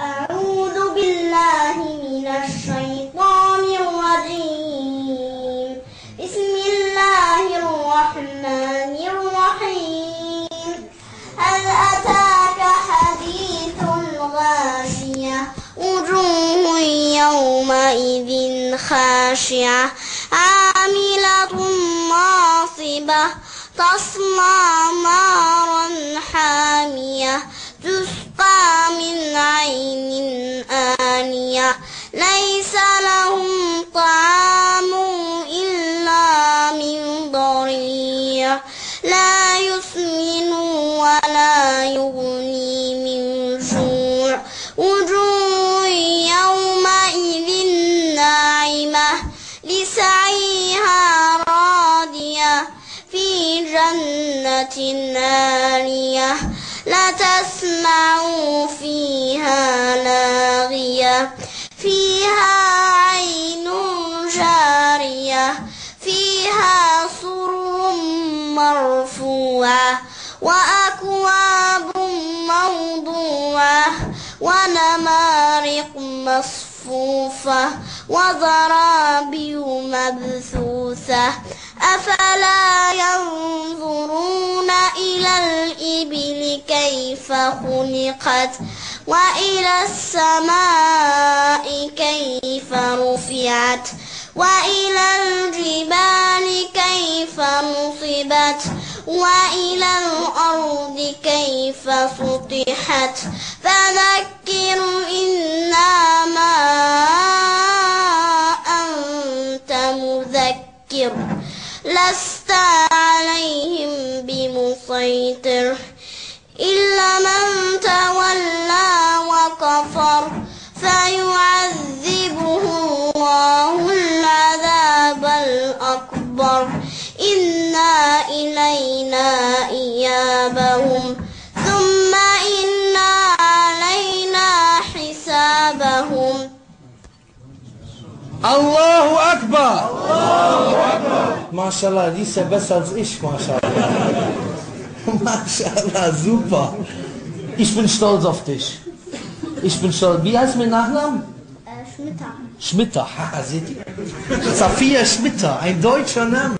أعوذ بالله من الشيطان الرجيم. بسم الله الرحمن الرحيم. هل أتاك حديث الغاشية؟ وجوه يومئذ خاشعة. عاملة ناصبة. تصلى نارا حامية. تسقى لا يسمن ولا يغني من جوع. وجوه يومئذ ناعمة لسعيها راضية في جنة عالية لا تسمع مرفوعة وأكواب موضوعة ونمارق مصفوفة وزرابي مبثوثة أفلا ينظرون كيف خلقت وإلى السماء كيف رفعت وإلى الجبال كيف نصبت وإلى الأرض كيف سطحت فذكر إنما أنت مذكر لست عليهم بمسيطر. إلينا إيابهم ثم إنا علينا حسابهم الله أكبر ما شاء الله لسه als ich ما شاء الله ما شاء الله super ich bin stolz auf dich ich bin stolz wie heißt mein Nachname Schmitter Schmitter haha seht ihr Safia Schmitter ein deutscher Name